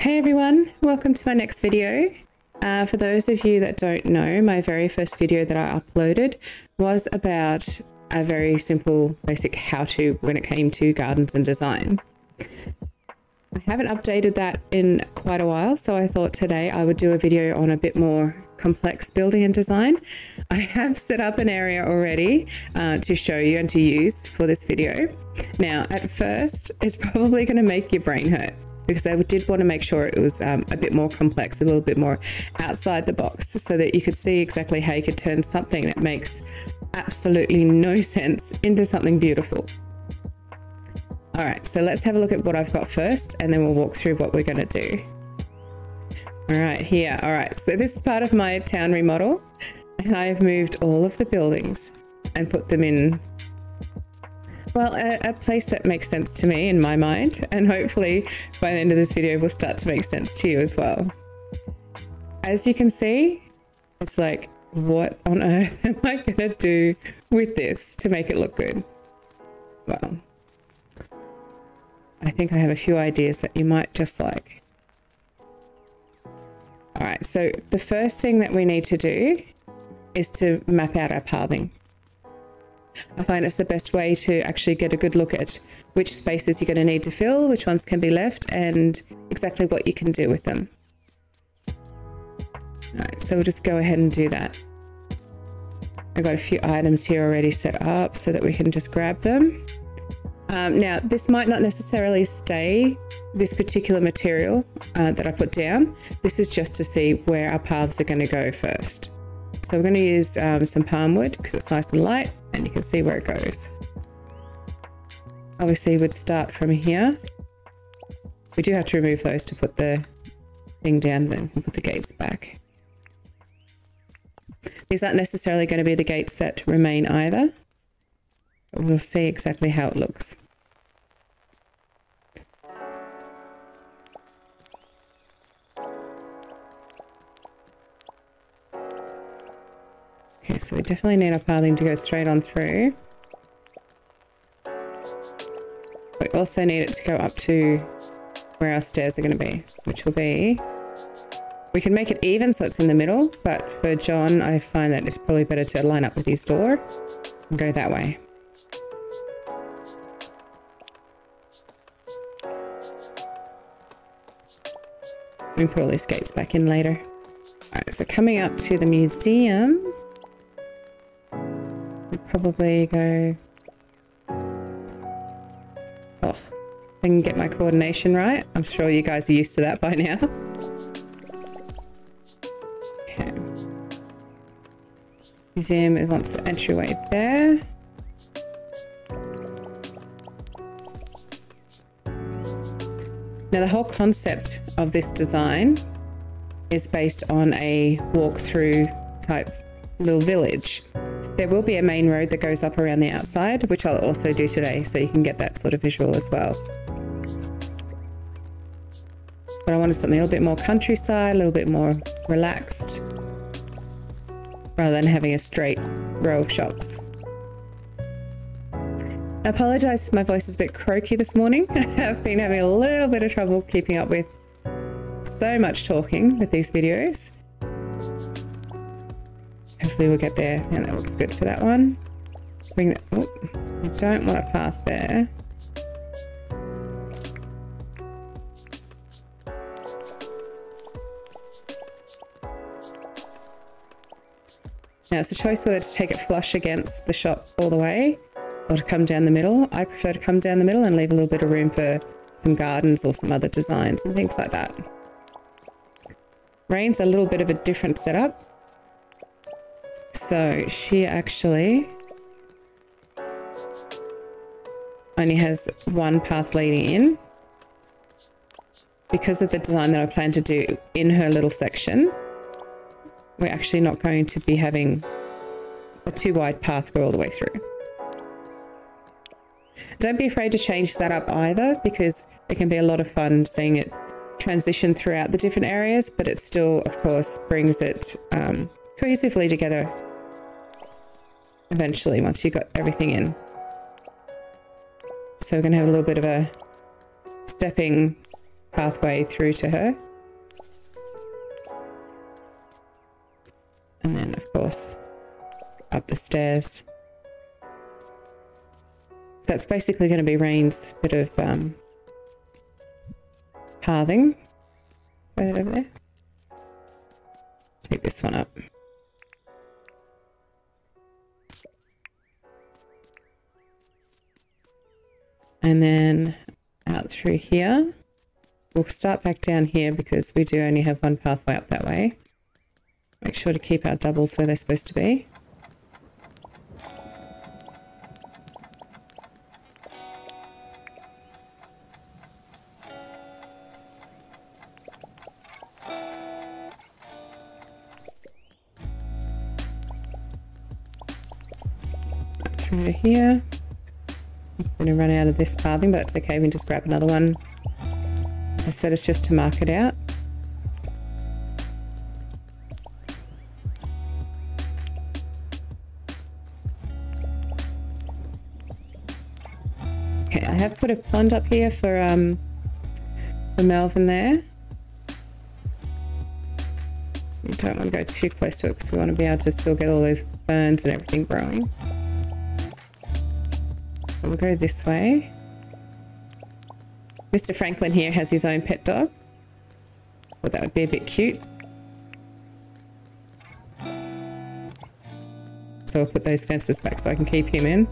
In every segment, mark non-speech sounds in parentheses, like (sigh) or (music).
Hey everyone, welcome to my next video. Uh, for those of you that don't know, my very first video that I uploaded was about a very simple, basic how-to when it came to gardens and design. I haven't updated that in quite a while, so I thought today I would do a video on a bit more complex building and design. I have set up an area already uh, to show you and to use for this video. Now, at first, it's probably going to make your brain hurt because I did want to make sure it was um, a bit more complex, a little bit more outside the box so that you could see exactly how you could turn something that makes absolutely no sense into something beautiful. All right, so let's have a look at what I've got first and then we'll walk through what we're going to do. All right, here. All right, so this is part of my town remodel and I've moved all of the buildings and put them in well, a, a, place that makes sense to me in my mind, and hopefully by the end of this video will start to make sense to you as well. As you can see, it's like, what on earth (laughs) am I to do with this to make it look good? Well, I think I have a few ideas that you might just like. All right, so the first thing that we need to do is to map out our pathing. I find it's the best way to actually get a good look at which spaces you're going to need to fill, which ones can be left, and exactly what you can do with them. Alright, so we'll just go ahead and do that. I've got a few items here already set up so that we can just grab them. Um, now, this might not necessarily stay this particular material uh, that I put down. This is just to see where our paths are going to go first. So we're going to use um, some palm wood because it's nice and light and you can see where it goes. Obviously we'd start from here. We do have to remove those to put the thing down then and put the gates back. These aren't necessarily going to be the gates that remain either. But we'll see exactly how it looks. So we definitely need our pathing to go straight on through. We also need it to go up to where our stairs are going to be, which will be... We can make it even so it's in the middle, but for John, I find that it's probably better to line up with his door and go that way. We can put all these gates back in later. Alright, so coming up to the museum, probably go... Oh, I can get my coordination right. I'm sure you guys are used to that by now. Okay. Museum wants the entryway there. Now the whole concept of this design is based on a walk-through type little village. There will be a main road that goes up around the outside, which I'll also do today, so you can get that sort of visual as well. But I wanted something a little bit more countryside, a little bit more relaxed, rather than having a straight row of shops. I apologise my voice is a bit croaky this morning. (laughs) I've been having a little bit of trouble keeping up with so much talking with these videos. Hopefully we'll get there. And that looks good for that one. Bring that, oh, I don't want a path there. Now it's a choice whether to take it flush against the shop all the way or to come down the middle. I prefer to come down the middle and leave a little bit of room for some gardens or some other designs and things like that. Rayne's a little bit of a different setup. So she actually only has one path leading in. Because of the design that I plan to do in her little section, we're actually not going to be having a too wide path go all the way through. Don't be afraid to change that up either because it can be a lot of fun seeing it transition throughout the different areas, but it still, of course, brings it um, cohesively together eventually once you've got everything in. So we're going to have a little bit of a stepping pathway through to her. And then, of course, up the stairs. So that's basically going to be Rayne's bit of um, pathing. That over there. Take this one up. And then out through here. We'll start back down here because we do only have one pathway up that way. Make sure to keep our doubles where they're supposed to be. Through here. I'm going to run out of this pathing, but that's okay. We can just grab another one. As I said, it's just to mark it out. Okay, I have put a pond up here for um for Melvin there. We don't want to go too close to it because we want to be able to still get all those ferns and everything growing. We'll go this way. Mr. Franklin here has his own pet dog. Well, that would be a bit cute. So I'll put those fences back so I can keep him in.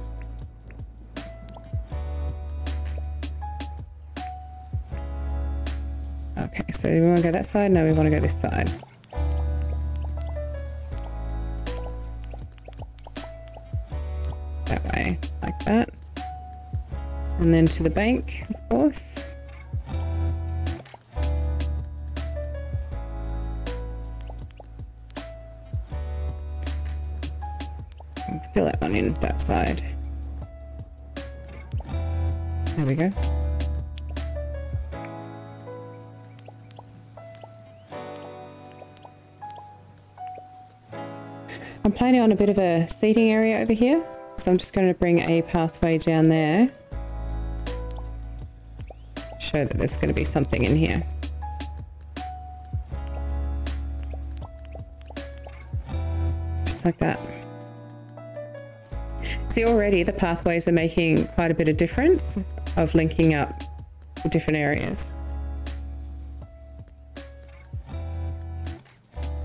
Okay, so we want to go that side? No, we want to go this side. And then to the bank, of course. Fill that one in that side. There we go. I'm planning on a bit of a seating area over here. So I'm just going to bring a pathway down there. Show that there's going to be something in here. Just like that. See already the pathways are making quite a bit of difference of linking up different areas.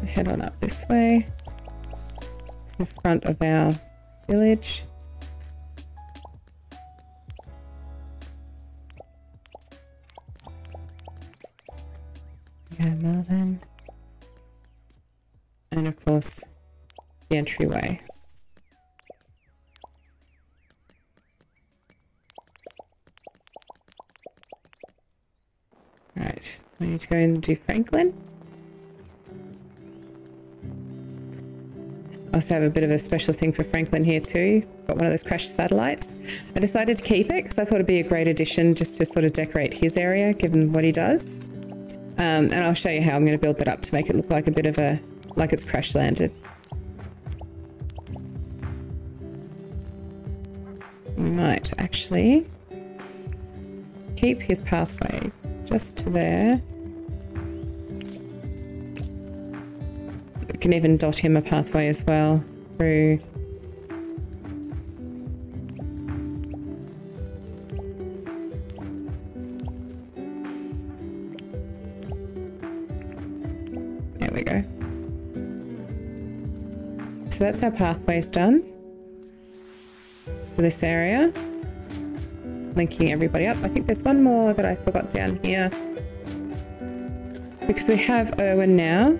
Head on up this way to the front of our village. The entryway. Right, I need to go and do Franklin. I also have a bit of a special thing for Franklin here too. Got one of those crashed satellites. I decided to keep it because I thought it'd be a great addition just to sort of decorate his area given what he does. Um, and I'll show you how I'm going to build that up to make it look like a bit of a, like it's crash landed. Actually keep his pathway just to there. We can even dot him a pathway as well through There we go. So that's our pathways done for this area linking everybody up. I think there's one more that I forgot down here. Because we have Irwin now.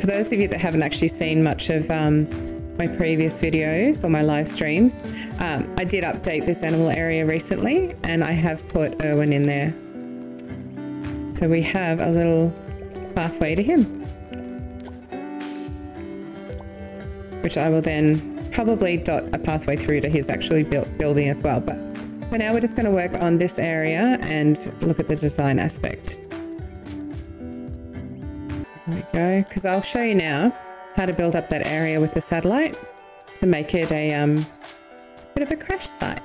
For those of you that haven't actually seen much of um, my previous videos or my live streams, um, I did update this animal area recently and I have put Irwin in there. So we have a little pathway to him. Which I will then probably dot a pathway through to his actually built building as well. But for now, we're just going to work on this area and look at the design aspect. There we go, because I'll show you now how to build up that area with the satellite to make it a um, bit of a crash site.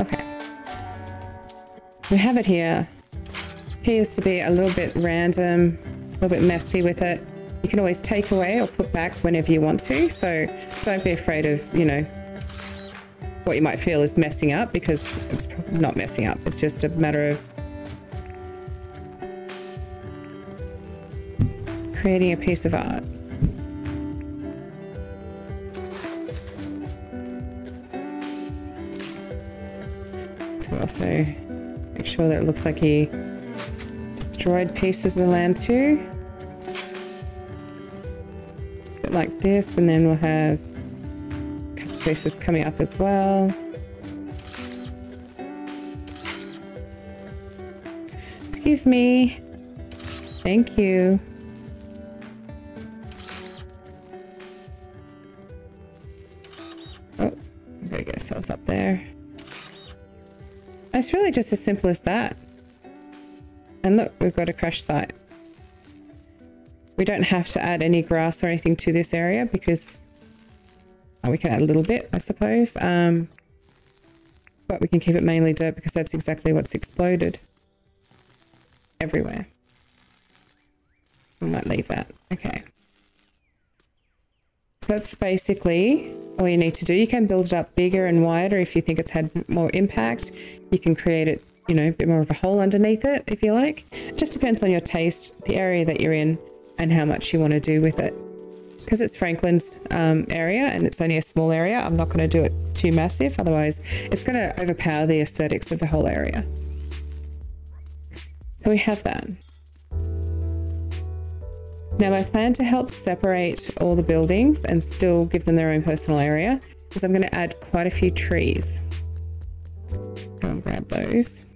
Okay. So we have it here. Appears to be a little bit random, a little bit messy with it. You can always take away or put back whenever you want to. So don't be afraid of, you know, what you might feel is messing up because it's not messing up. It's just a matter of creating a piece of art. So also make sure that it looks like he destroyed pieces of the land too. Like this, and then we'll have pieces coming up as well. Excuse me. Thank you. Oh, gotta get ourselves up there. It's really just as simple as that. And look, we've got a crash site. We don't have to add any grass or anything to this area because oh, we can add a little bit, I suppose. Um, but we can keep it mainly dirt because that's exactly what's exploded everywhere. We might leave that. Okay. So that's basically all you need to do. You can build it up bigger and wider if you think it's had more impact. You can create it, you know, a bit more of a hole underneath it if you like. It just depends on your taste, the area that you're in, and how much you want to do with it. Because it's Franklin's um, area and it's only a small area, I'm not going to do it too massive. Otherwise, it's going to overpower the aesthetics of the whole area. So we have that. Now my plan to help separate all the buildings and still give them their own personal area is I'm going to add quite a few trees. Go and grab those.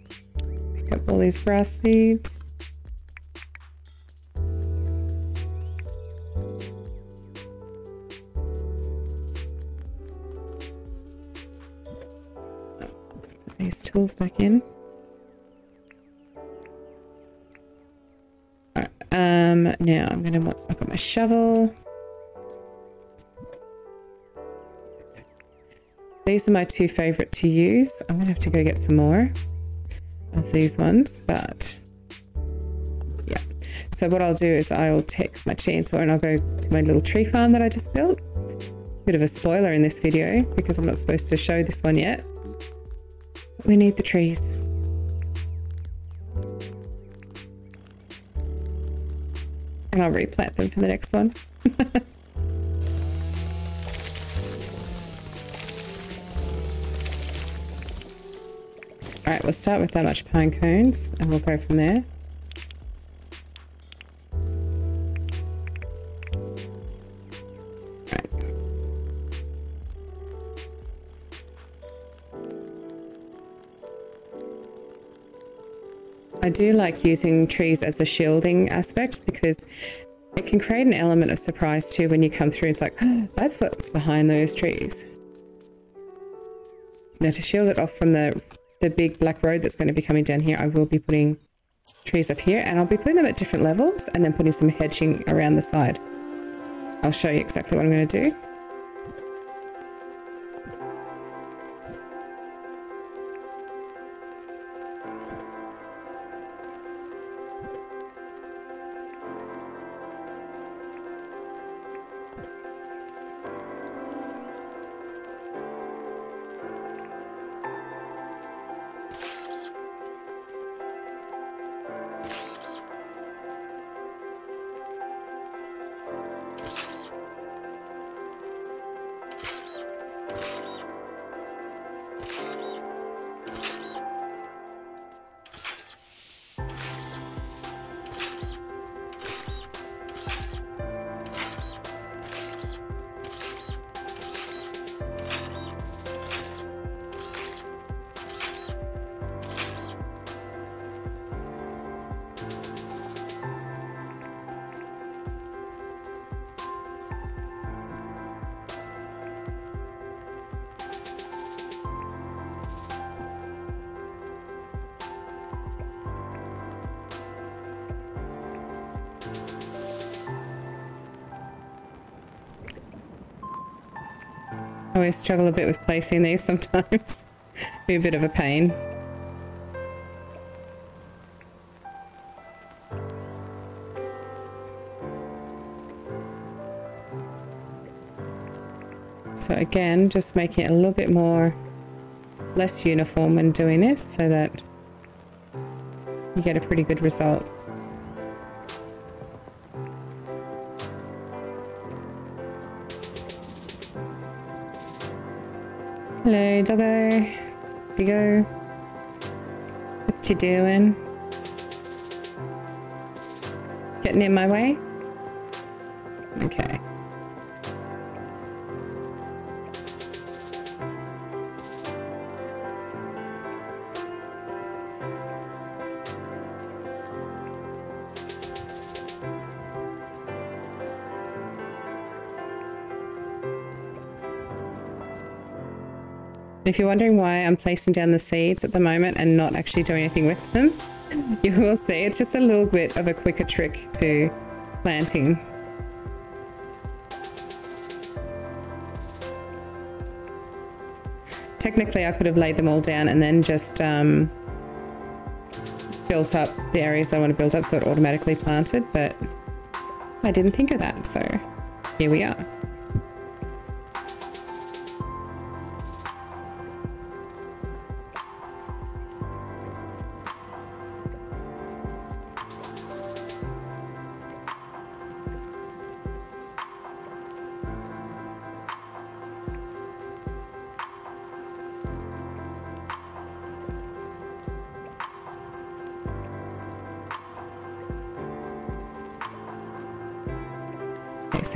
Pick up all these grass seeds. Put these tools back in. Um, now I'm gonna want, I've got my shovel. These are my two favorite to use. I'm gonna have to go get some more of these ones, but yeah. So what I'll do is I'll take my chainsaw and I'll go to my little tree farm that I just built. Bit of a spoiler in this video because I'm not supposed to show this one yet. We need the trees. And I'll replant them for the next one. (laughs) Alright, we'll start with that much pine cones and we'll go from there. I do like using trees as a shielding aspect because it can create an element of surprise too when you come through. It's like, oh, (gasps) that's what's behind those trees. Now to shield it off from the, the big black road that's going to be coming down here, I will be putting trees up here and I'll be putting them at different levels and then putting some hedging around the side. I'll show you exactly what I'm going to do. Struggle a bit with placing these sometimes. (laughs) Be a bit of a pain. So again, just making it a little bit more less uniform when doing this so that you get a pretty good result. Hello, doggo. Diggo. What you doing? Getting in my way? If you're wondering why I'm placing down the seeds at the moment and not actually doing anything with them, you will see it's just a little bit of a quicker trick to planting. Technically, I could have laid them all down and then just um, built up the areas I want to build up so it automatically planted, but I didn't think of that, so here we are.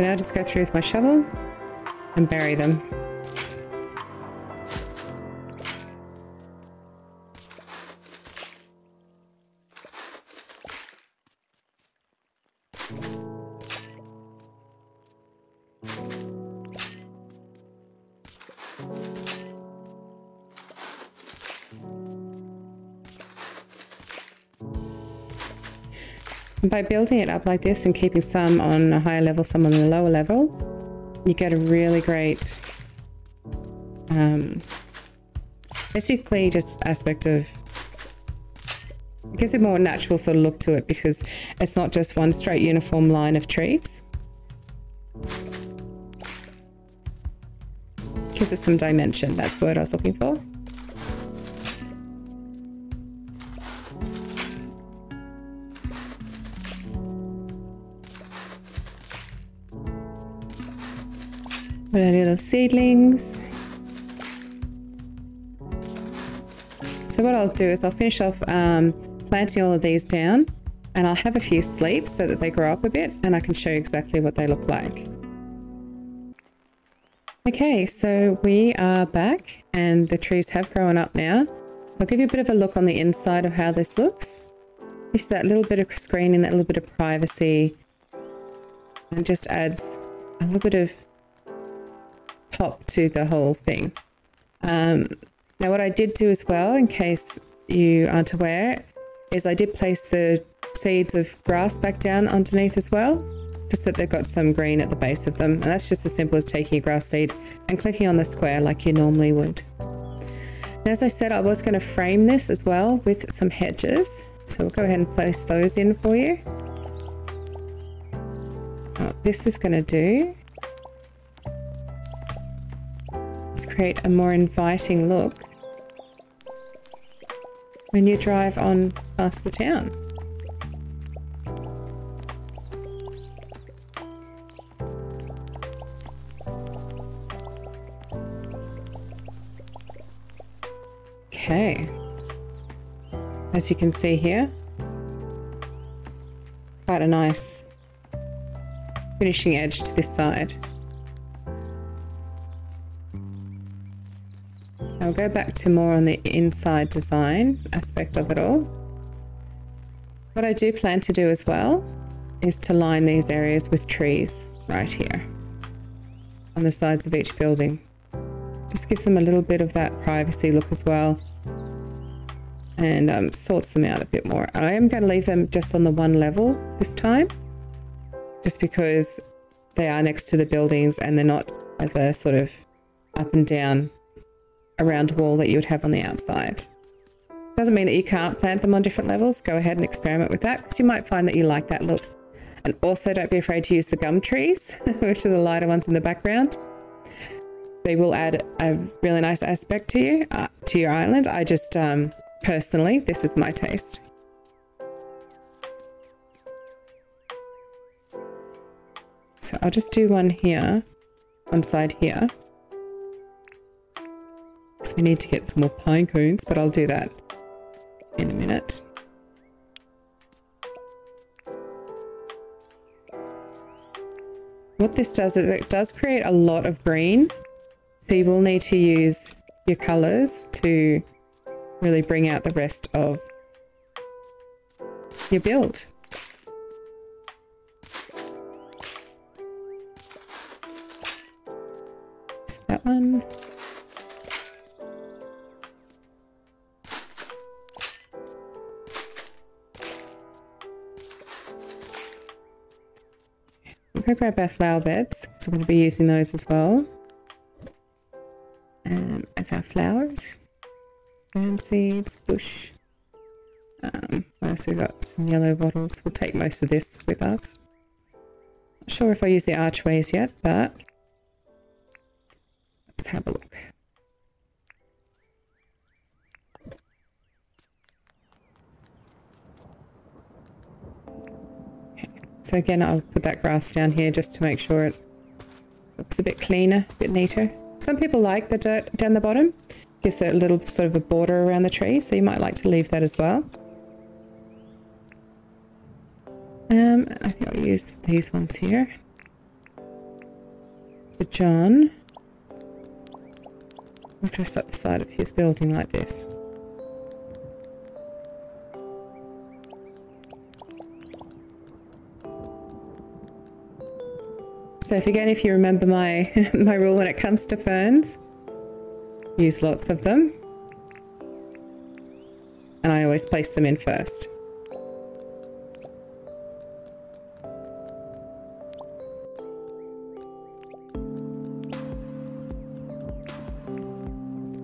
So now just go through with my shovel and bury them. By building it up like this and keeping some on a higher level, some on a lower level, you get a really great, um, basically just aspect of, it gives a more natural sort of look to it because it's not just one straight uniform line of trees. Gives it some dimension, that's the word I was looking for. The little seedlings. So what I'll do is I'll finish off um, planting all of these down and I'll have a few sleeps so that they grow up a bit and I can show you exactly what they look like. Okay, so we are back and the trees have grown up now. I'll give you a bit of a look on the inside of how this looks. Just that little bit of screening, that little bit of privacy and just adds a little bit of pop to the whole thing. Um, now what I did do as well, in case you aren't aware, is I did place the seeds of grass back down underneath as well, just that they've got some green at the base of them. And that's just as simple as taking a grass seed and clicking on the square like you normally would. And as I said, I was going to frame this as well with some hedges. So we'll go ahead and place those in for you. This is going to do create a more inviting look when you drive on past the town. Okay. As you can see here, quite a nice finishing edge to this side. I'll go back to more on the inside design aspect of it all. What I do plan to do as well is to line these areas with trees right here on the sides of each building. Just gives them a little bit of that privacy look as well and um, sorts them out a bit more. I am going to leave them just on the one level this time just because they are next to the buildings and they're not as a sort of up and down around wall that you would have on the outside. Doesn't mean that you can't plant them on different levels. Go ahead and experiment with that because you might find that you like that look. And also don't be afraid to use the gum trees, (laughs) which are the lighter ones in the background. they will add a really nice aspect to you, uh, to your island. I just, um, personally, this is my taste. So I'll just do one here, one side here. Because we need to get some more pine cones, but I'll do that in a minute. What this does is it does create a lot of green. So you will need to use your colors to really bring out the rest of your build. That one. Grab our flower beds, so we're going to be using those as well. Um, as our flowers. Fern seeds, bush. Um, what else we got? Some yellow wattles. We'll take most of this with us. Not sure if I use the archways yet, but let's have a look. So again, I'll put that grass down here just to make sure it looks a bit cleaner, a bit neater. Some people like the dirt down the bottom. Gives it a little sort of a border around the tree, so you might like to leave that as well. Um, I think I'll use these ones here. For John. I'll dress up the side of his building like this. So if again, if you remember my, (laughs) my rule when it comes to ferns, use lots of them. And I always place them in first.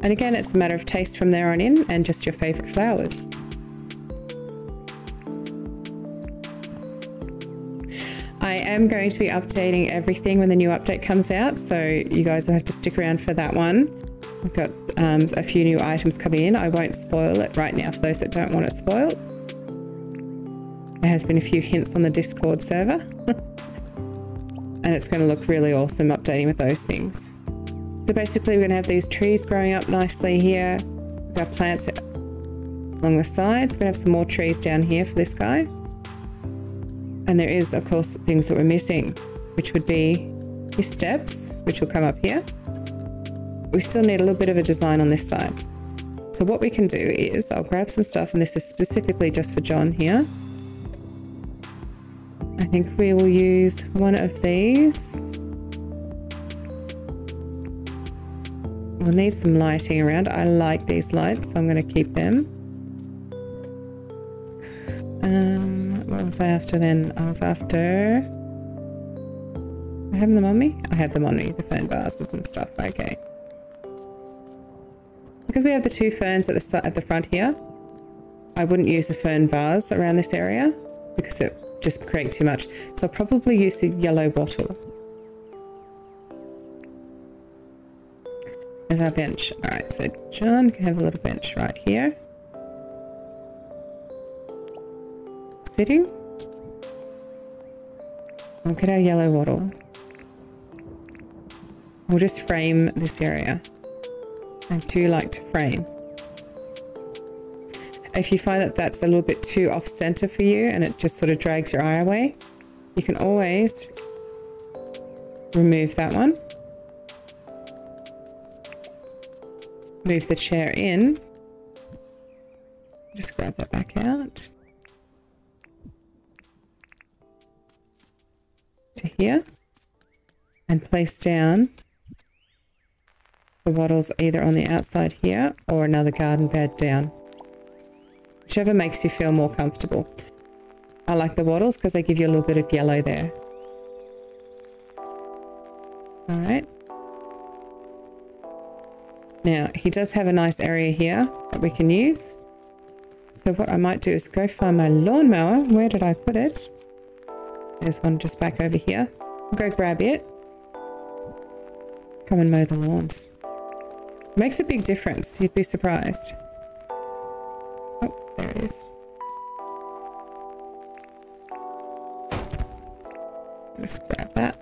And again, it's a matter of taste from there on in and just your favourite flowers. I am going to be updating everything when the new update comes out, so you guys will have to stick around for that one. I've got um, a few new items coming in. I won't spoil it right now for those that don't want it spoiled. There has been a few hints on the Discord server. (laughs) and it's going to look really awesome updating with those things. So basically we're going to have these trees growing up nicely here. We've got plants along the sides. We're going to have some more trees down here for this guy. And there is, of course, things that we're missing, which would be his steps, which will come up here. We still need a little bit of a design on this side. So what we can do is I'll grab some stuff, and this is specifically just for John here. I think we will use one of these. We'll need some lighting around. I like these lights, so I'm going to keep them. What was I after then? I was after... I have them on me? I have them on me, the fern vases and stuff. Okay. Because we have the two ferns at the at the front here, I wouldn't use a fern vase around this area because it just creates too much. So I'll probably use the yellow wattle. There's our bench. Alright, so John can have a little bench right here. Sitting. Look at our yellow wattle. We'll just frame this area. I do like to frame. If you find that that's a little bit too off center for you and it just sort of drags your eye away, you can always remove that one. Move the chair in. Just grab that back out. Here and place down the wattles either on the outside here or another garden bed down. Whichever makes you feel more comfortable. I like the wattles because they give you a little bit of yellow there. Alright. Now, he does have a nice area here that we can use. So what I might do is go find my lawnmower. Where did I put it? There's one just back over here. I'll go grab it. come and mow the lawns. Makes a big difference. You'd be surprised. Oh, there it is. Just grab that.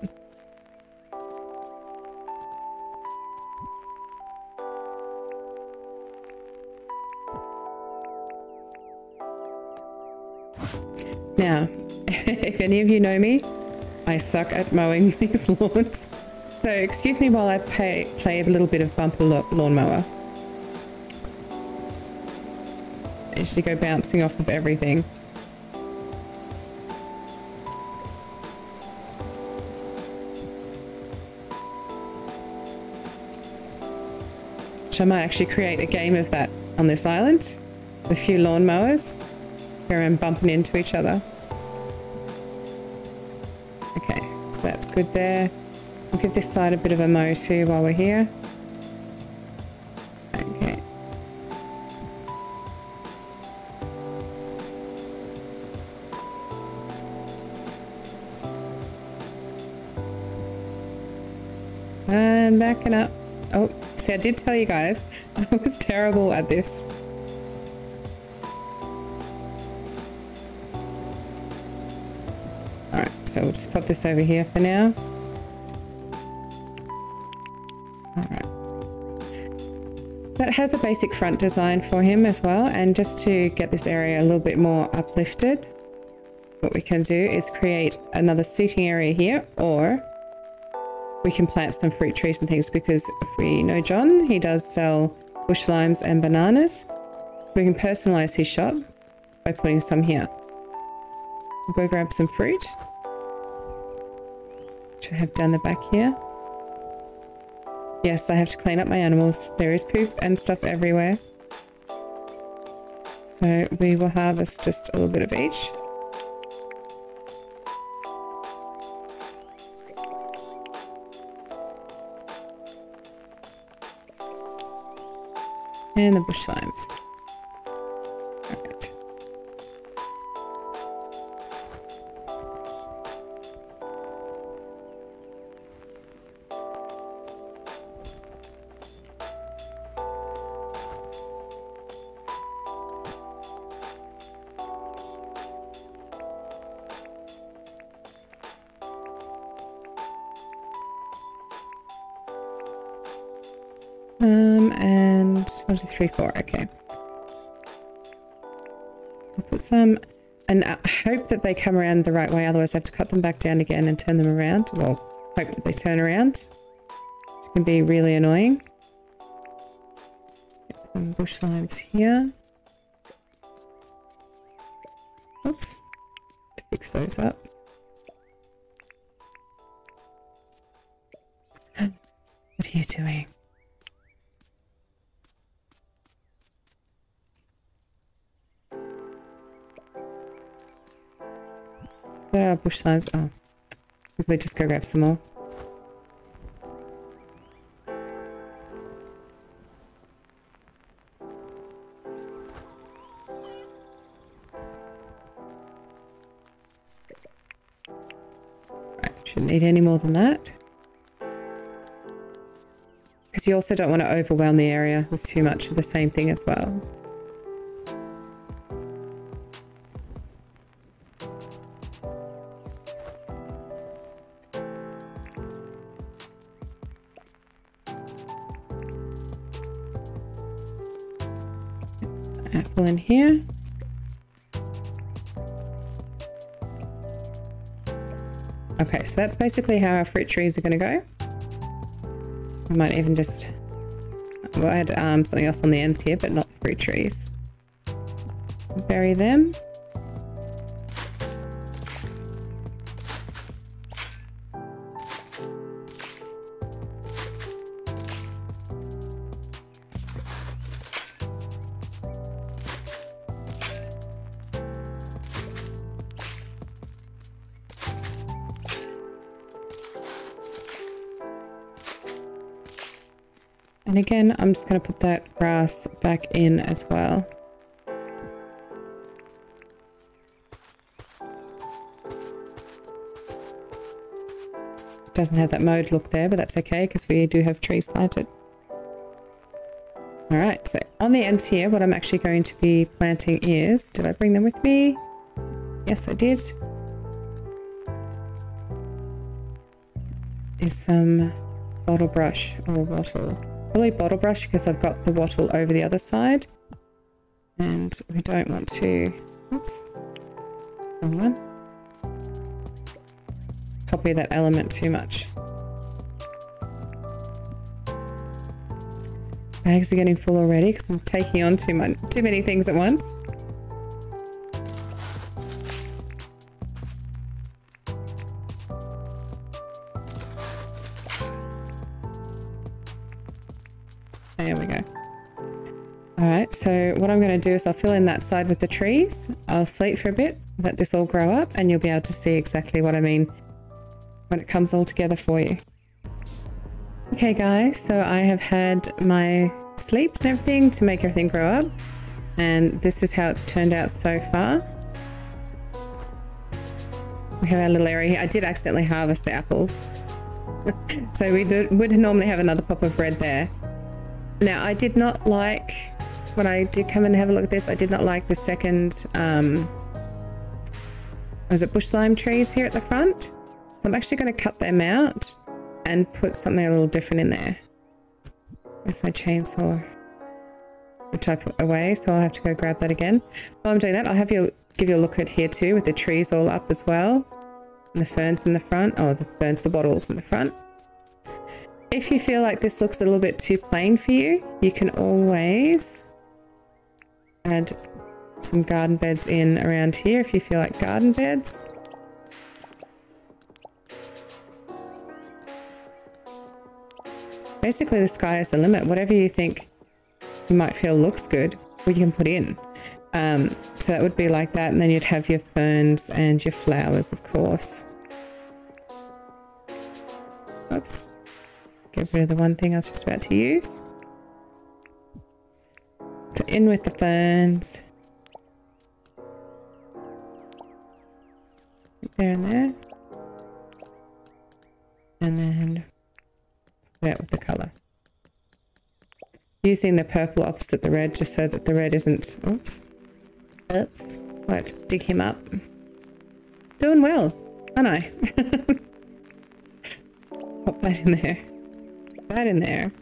Now, (laughs) if any of you know me, I suck at mowing (laughs) these lawns. So excuse me while I pay, play a little bit of bumper lawnmower. I usually go bouncing off of everything. Which I might actually create a game of that on this island. A few lawnmowers. Around bumping into each other. Good there. We'll give this side a bit of a mow too while we're here. Okay. And backing up. Oh, see, I did tell you guys, (laughs) I was terrible at this. So we'll just pop this over here for now. That has a basic front design for him as well. And just to get this area a little bit more uplifted, what we can do is create another seating area here or we can plant some fruit trees and things because we know John, he does sell bush limes and bananas. So we can personalize his shop by putting some here. We'll go grab some fruit, which I have down the back here. Yes, I have to clean up my animals. There is poop and stuff everywhere. So we will harvest just a little bit of each. And the bush limes. Put some, and I hope that they come around the right way. Otherwise, I have to cut them back down again and turn them around. Well, hope that they turn around. It can be really annoying. Get some bush limes here. Oops. To fix those up. (gasps) What are you doing? Where are bush limes? Oh. Quickly just go grab some more. Shouldn't need any more than that. Because you also don't want to overwhelm the area with too much of the same thing as well. So that's basically how our fruit trees are going to go. I might even just add um, something else on the ends here, but not the fruit trees. Bury them. Again, I'm just going to put that grass back in as well. doesn't have that mode look there, but that's okay because we do have trees planted. All right, so on the ends here, what I'm actually going to be planting is, did I bring them with me? Yes, I did. Is some bottle brush or wattle. Probably bottle brush because I've got the wattle over the other side. And we don't want to, oops, wrong one. Copy that element too much. Bags are getting full already because I'm taking on too much, too many things at once. So what I'm going to do is I'll fill in that side with the trees. I'll sleep for a bit, let this all grow up, and you'll be able to see exactly what I mean when it comes all together for you. Okay guys, so I have had my sleeps and everything to make everything grow up. And this is how it's turned out so far. We have our little area here. I did accidentally harvest the apples. (laughs) so we do, would normally have another pop of red there. Now I did not like, when I did come and have a look at this, I did not like the second, um, was it bush lime trees here at the front? So I'm actually going to cut them out and put something a little different in there. Where's my chainsaw? Which I put away, so I'll have to go grab that again. While I'm doing that, I'll have you give you a look at here too, with the trees all up as well. And the ferns in the front. Oh, the ferns, the bottles in the front. If you feel like this looks a little bit too plain for you, you can always add some garden beds in around here if you feel like garden beds. basically the sky is the limit. Whatever you think you might feel looks good, we can put in. Um, so that would be like that. And then you'd have your ferns and your flowers, of course. Oops. Get rid of the one thing I was just about to use. In with the ferns. There and there. And then out with the colour. Using the purple opposite the red just so that the red isn't... Oops. Oops. What? Dig him up. Doing well, aren't I? (laughs) Pop that in there. Put that in there.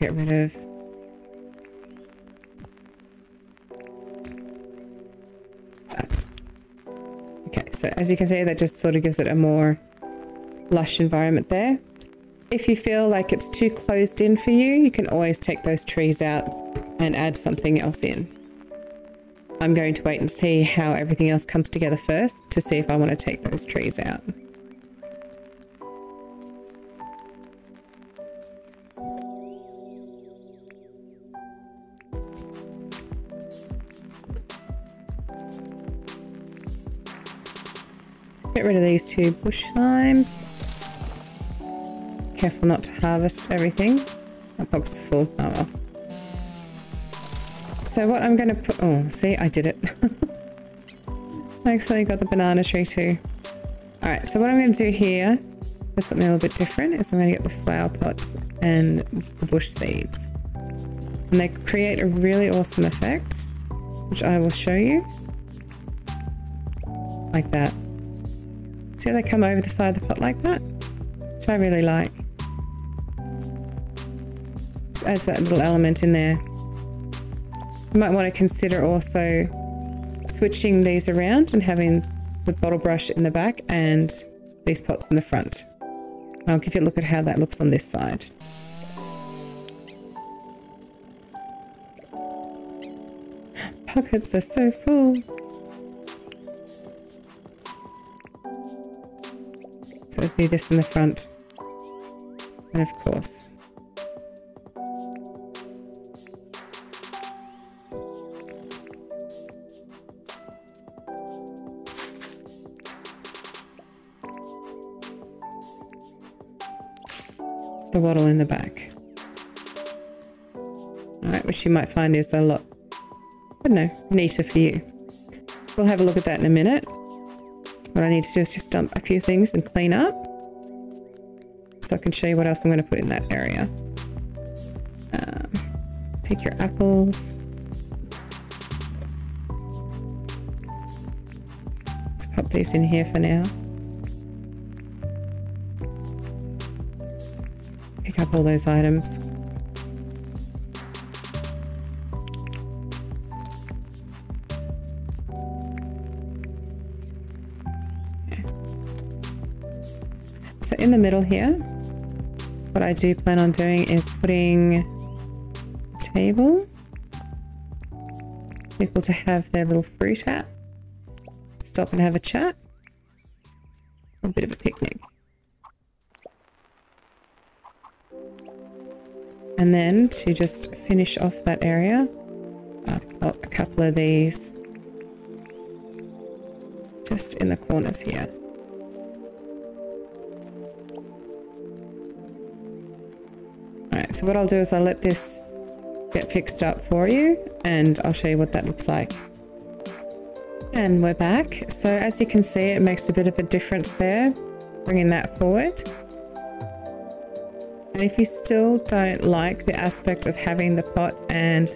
Get rid of that. Okay, So as you can see, that just sort of gives it a more lush environment there. If you feel like it's too closed in for you, you can always take those trees out and add something else in. I'm going to wait and see how everything else comes together first to see if I want to take those trees out. These two bush limes. Careful not to harvest everything. My box is full. Oh well. So what I'm going to put... Oh, see, I did it. (laughs) I actually got the banana tree too. Alright, so what I'm going to do here for something a little bit different is I'm going to get the flower pots and the bush seeds. And they create a really awesome effect, which I will show you. Like that. See how they come over the side of the pot like that? Which I really like. Just adds that little element in there. You might want to consider also switching these around and having the bottle brush in the back and these pots in the front. I'll give you a look at how that looks on this side. (gasps) Pockets are so full. So this in the front. And of course. The wattle in the back. Alright, which you might find is a lot, I don't know, neater for you. we'll have a look at that in a minute. What I need to do is just dump a few things and clean up. So I can show you what else I'm going to put in that area. Um, take your apples. Let's pop these in here for now. Pick up all those items. So in the middle here, what I do plan on doing is putting table, people to have their little fruit at, stop and have a chat, a bit of a picnic. And then to just finish off that area, I've got a couple of these just in the corners here. Alright, so what I'll do is I'll let this get fixed up for you and I'll show you what that looks like. And we're back. So as you can see, it makes a bit of a difference there, bringing that forward. And if you still don't like the aspect of having the pot and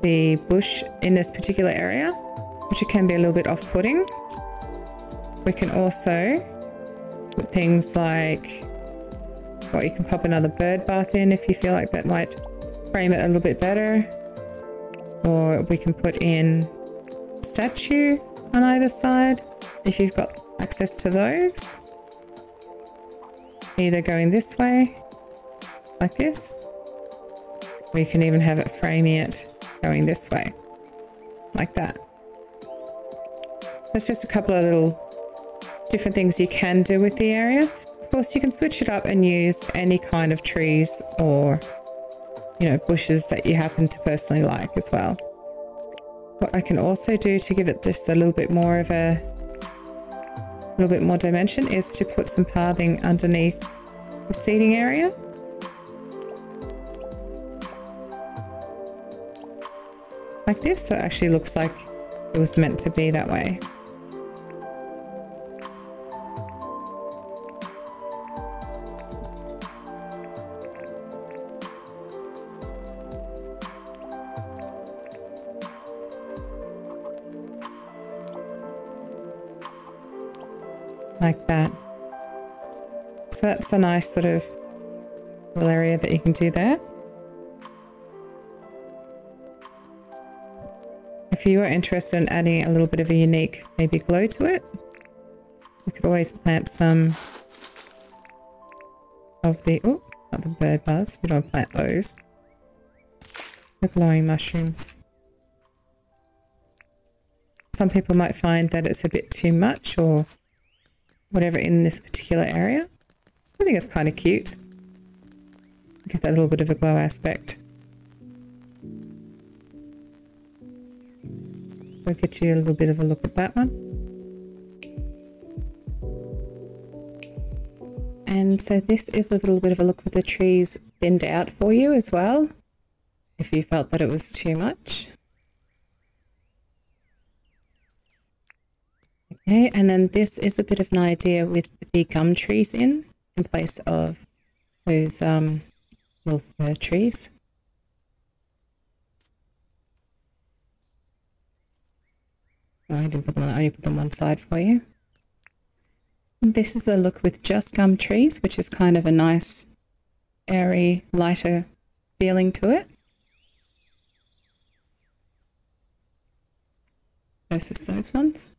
the bush in this particular area, which can be a little bit off-putting, we can also put things like or you can pop another bird bath in if you feel like that might frame it a little bit better. Or we can put in statue on either side if you've got access to those. Either going this way, like this, or you can even have it framing it going this way, like that. There's just a couple of little different things you can do with the area. Of course, you can switch it up and use any kind of trees or, you know, bushes that you happen to personally like as well. What I can also do to give it just a little bit more of a, a little bit more dimension is to put some pathing underneath the seating area. Like this, so it actually looks like it was meant to be that way. So that's a nice sort of little area that you can do there. If you are interested in adding a little bit of a unique maybe glow to it, you could always plant some of the, oh, not the bird baths, we don't plant those. The glowing mushrooms. Some people might find that it's a bit too much or whatever in this particular area. I think it's kind of cute. Give that little bit of a glow aspect. We'll get you a little bit of a look at that one. And so this is a little bit of a look with the trees thinned out for you as well, if you felt that it was too much. Okay, and then this is a bit of an idea with the gum trees in, in place of those um, little fir trees. I didn't put them on, I only put them on one side for you. This is a look with just gum trees, which is kind of a nice, airy, lighter feeling to it. Versus those ones.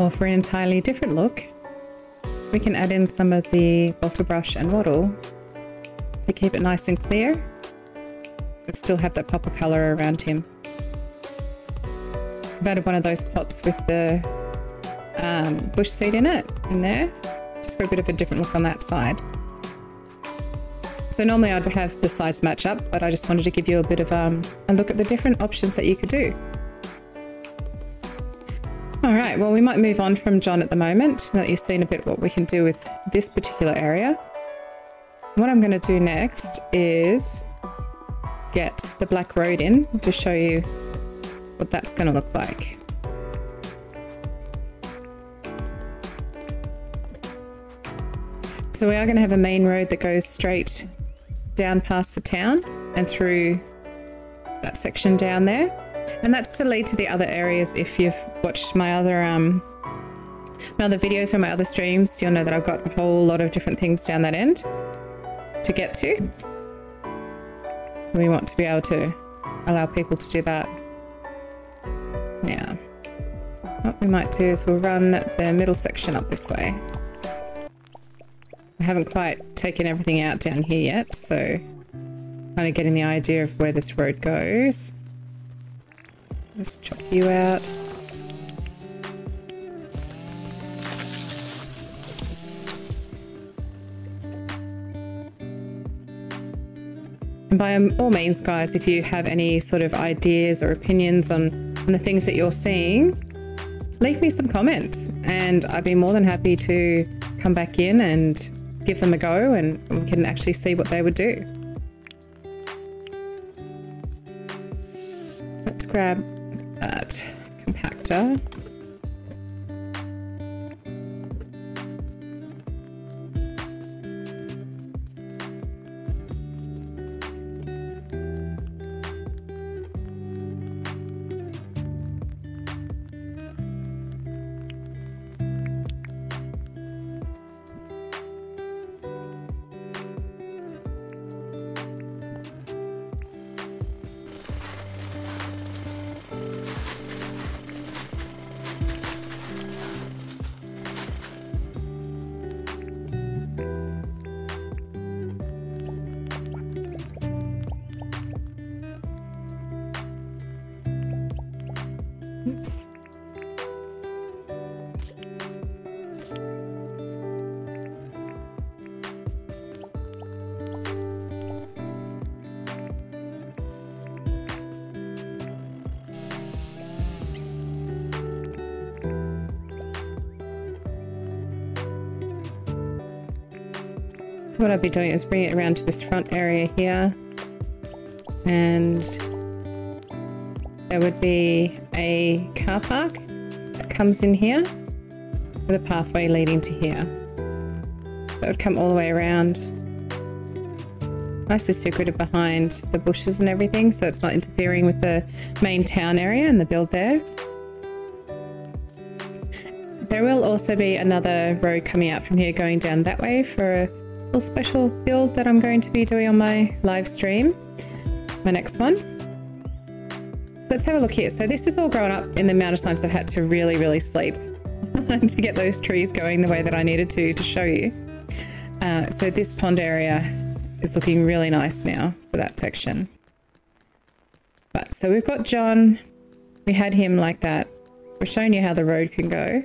Or for an entirely different look, we can add in some of the bottle brush and wattle to keep it nice and clear, but still have that pop of colour around him. I've added one of those pots with the um, bush seed in it, in there, just for a bit of a different look on that side. So normally I'd have the size match up, but I just wanted to give you a bit of um, a look at the different options that you could do. All right, well, we might move on from John at the moment, now that you've seen a bit what we can do with this particular area. What I'm going to do next is get the black road in to show you what that's going to look like. So we are going to have a main road that goes straight down past the town and through that section down there. And that's to lead to the other areas. If you've watched my other um, my other videos from my other streams, you'll know that I've got a whole lot of different things down that end to get to. So we want to be able to allow people to do that. Yeah. what we might do is we'll run the middle section up this way. I haven't quite taken everything out down here yet, so kind of getting the idea of where this road goes. Let's chop you out. And by um, all means, guys, if you have any sort of ideas or opinions on, on the things that you're seeing, leave me some comments and I'd be more than happy to come back in and give them a go and we can actually see what they would do. Let's grab that compactor. What I'd be doing is bring it around to this front area here and there would be a car park that comes in here with a pathway leading to here. That would come all the way around. Nicely secreted behind the bushes and everything, so it's not interfering with the main town area and the build there. There will also be another road coming out from here going down that way for little special build that I'm going to be doing on my live stream, my next one let's have a look here. So this is all grown up in the amount of times I've had to really, really sleep (laughs) to get those trees going the way that I needed to to show you. Uh, so this pond area is looking really nice now for that section. But so we've got John. We had him like that. We're showing you how the road can go.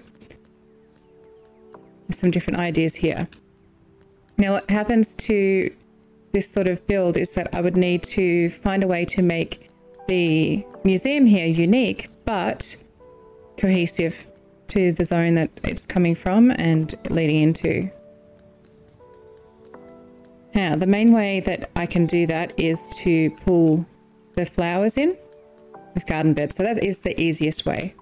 There's some different ideas here. Now what happens to this sort of build is that I would need to find a way to make the museum here unique, but cohesive to the zone that it's coming from and leading into. Now, the main way that I can do that is to pull the flowers in with garden beds. So that is the easiest way.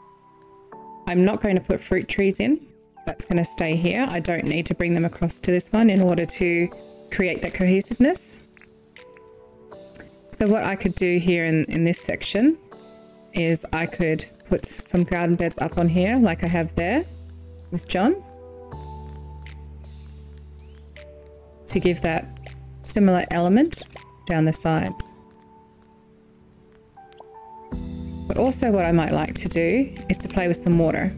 I'm not going to put fruit trees in. That's going to stay here. I don't need to bring them across to this one in order to create that cohesiveness. So what I could do here in, in this section is I could put some garden beds up on here like I have there with John to give that similar element down the sides. But also what I might like to do is to play with some water.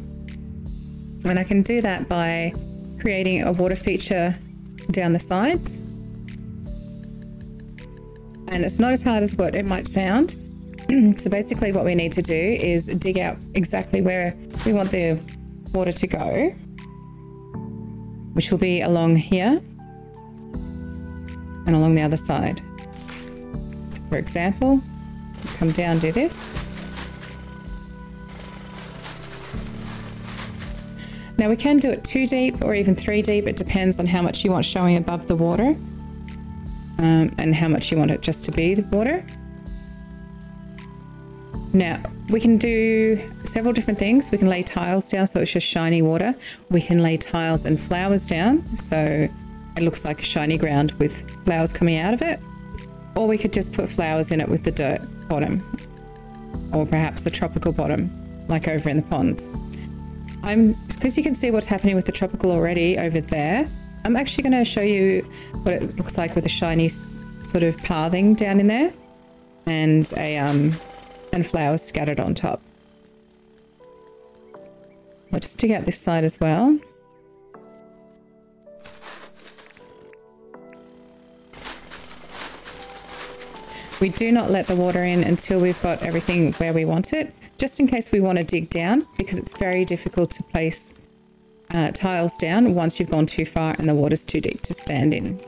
And I can do that by creating a water feature down the sides and it's not as hard as what it might sound. (clears throat) so basically what we need to do is dig out exactly where we want the water to go, which will be along here and along the other side. So for example, come down, do this. Now we can do it two deep or even three deep. It depends on how much you want showing above the water um, and how much you want it just to be the water. Now, we can do several different things. We can lay tiles down so it's just shiny water. We can lay tiles and flowers down so it looks like a shiny ground with flowers coming out of it. Or we could just put flowers in it with the dirt bottom. Or perhaps a tropical bottom, like over in the ponds. I'm because you can see what's happening with the tropical already over there. I'm actually going to show you what it looks like with a shiny sort of pathing down in there and a um and flowers scattered on top. I'll just dig out this side as well. We do not let the water in until we've got everything where we want it, just in case we want to dig down because it's very difficult to place uh, tiles down once you've gone too far and the water's too deep to stand in.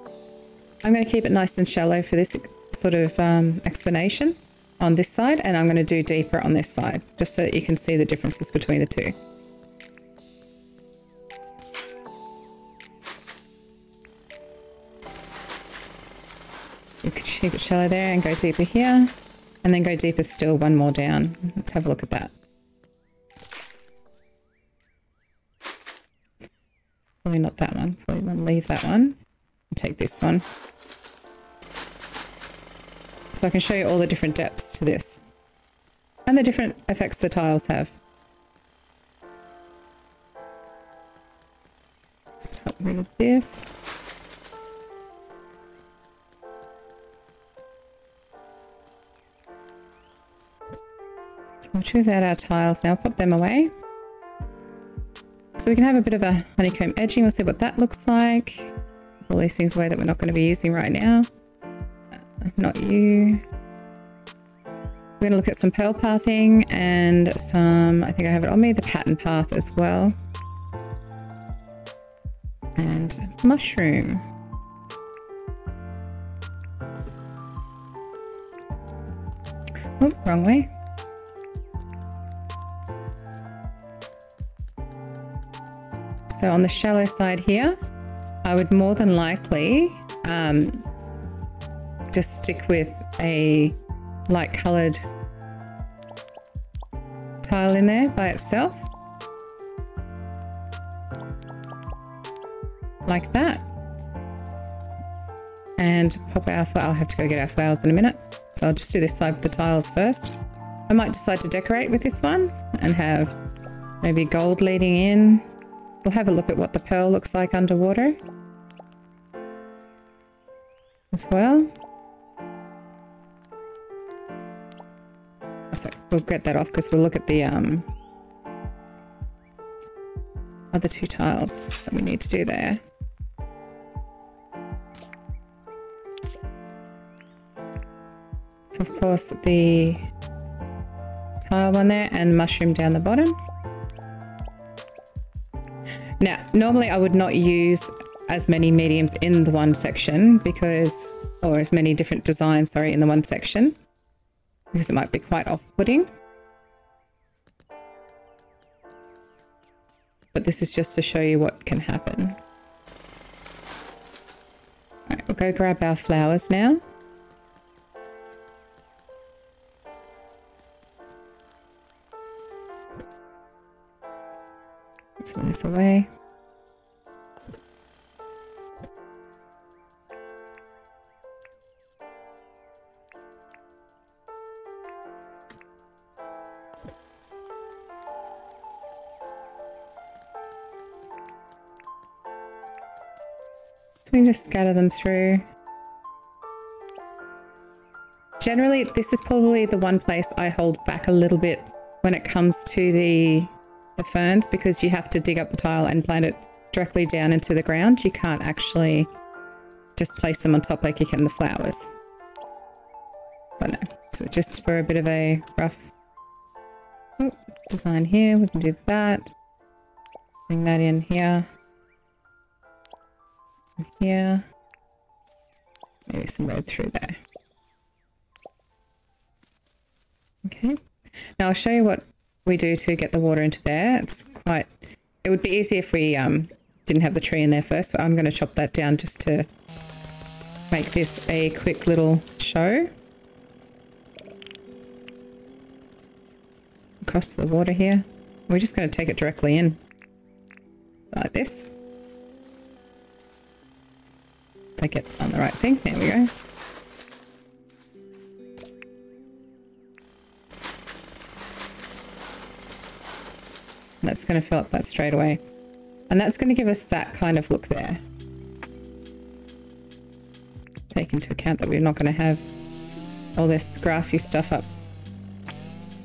I'm going to keep it nice and shallow for this sort of um, explanation on this side and I'm going to do deeper on this side just so that you can see the differences between the two. You could keep it shallow there and go deeper here and then go deeper still one more down. Let's have a look at that. Probably not that one. Probably want to leave that one take this one. So I can show you all the different depths to this. And the different effects the tiles have. Just rid of this. We'll choose out our tiles now, pop them away. So we can have a bit of a honeycomb edging. We'll see what that looks like. All these things away that we're not going to be using right now not you. We're going to look at some pearl pathing and some, I think I have it on me, the pattern path as well. And mushroom. Oh, wrong way. So on the shallow side here, I would more than likely um, just stick with a light colored tile in there by itself. Like that. And pop our flower. I'll have to go get our flowers in a minute. So I'll just do this side with the tiles first. I might decide to decorate with this one and have maybe gold leading in. We'll have a look at what the pearl looks like underwater as well. So we'll get that off because we'll look at the um, other two tiles that we need to do there. So of course the tile one there and mushroom down the bottom. Now, normally I would not use as many mediums in the one section because, or as many different designs, sorry, in the one section because it might be quite off-putting. But this is just to show you what can happen. Alright, we'll go grab our flowers now. Throw this away. So we just scatter them through. Generally, this is probably the one place I hold back a little bit when it comes to the, the ferns because you have to dig up the tile and plant it directly down into the ground. You can't actually just place them on top like you can the flowers. So no. So just for a bit of a rough oh, design here, we can do that. Bring that in here here. Maybe some road through there. Okay. Now I'll show you what we do to get the water into there. It's quite, it would be easy if we um, didn't have the tree in there first, but I'm going to chop that down just to make this a quick little show. across the water here. We're just going to take it directly in. Like this. Take it on the right thing. There we go. That's going to fill up that straight away. And that's going to give us that kind of look there. Take into account that we're not going to have all this grassy stuff up